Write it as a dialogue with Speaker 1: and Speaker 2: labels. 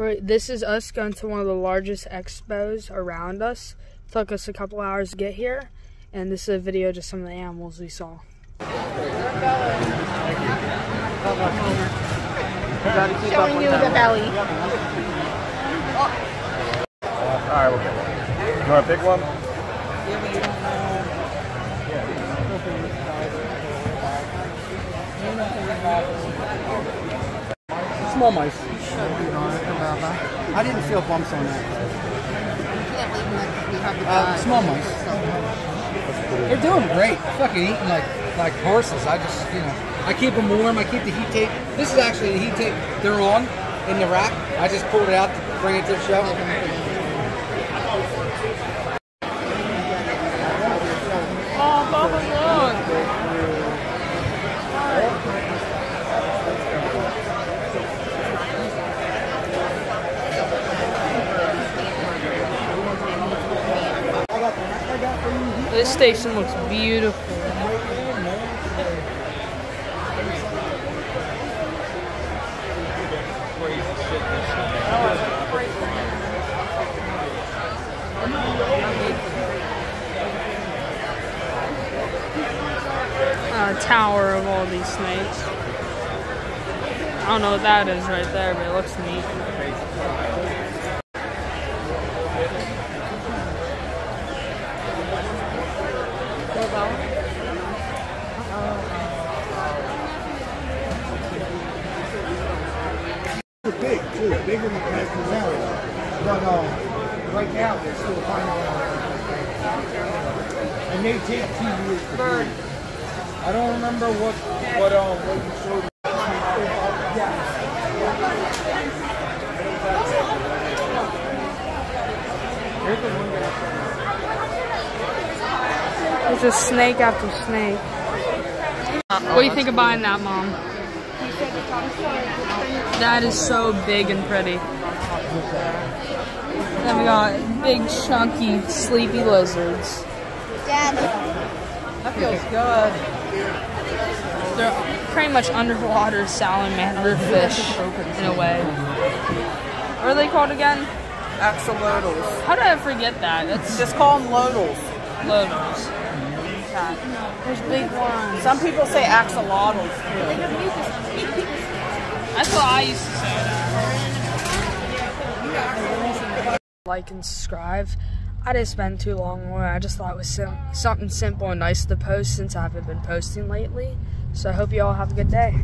Speaker 1: Right, this is us going to one of the largest expos around us. It took us a couple hours to get here, and this is a video just some of the animals we saw.
Speaker 2: Showing you the belly.
Speaker 3: Alright, we'll pick one. You want to pick one?
Speaker 4: Small mice. I didn't feel bumps on that.
Speaker 2: Them
Speaker 4: Uh, small mice. They're doing great. Fucking eating like like horses. I just you know I keep them warm. I keep the heat tape. This is actually the heat tape they're on in the rack. I just pulled it out to bring it to the show.
Speaker 1: This station looks beautiful. uh, tower of all these snakes. I don't know what that is right there, but it looks neat.
Speaker 5: They're big too, bigger than Casper Valley. But um, right now they're still finding out. And they take two years to breed. I don't remember what what um what you showed.
Speaker 1: There's just snake after snake. What do you think of buying that, Mom? That is so big and pretty. Then we got big, chunky, sleepy lizards.
Speaker 2: Dad.
Speaker 4: That feels good.
Speaker 1: They're pretty much underwater salamander fish in a way. What are they called again?
Speaker 4: Axolotls.
Speaker 1: How did I forget that? That's
Speaker 4: Just call them lodals.
Speaker 1: Lodos. There's big ones.
Speaker 4: Some people say axolotls.
Speaker 1: That's what I used to say. Like and subscribe. I didn't spend too long on it. I just thought it was sim- something simple and nice to post since I haven't been posting lately. So I hope you all have a good day.